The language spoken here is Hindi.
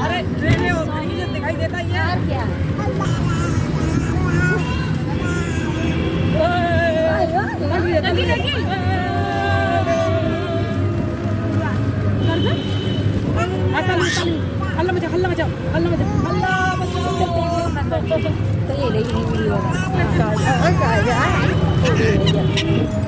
अरे ट्रेन हल्ला मचाओ हल्ला मचाओ हल्ला मचाओ हल्ला मचाओ तो ये ले ये वीडियो का Thank you.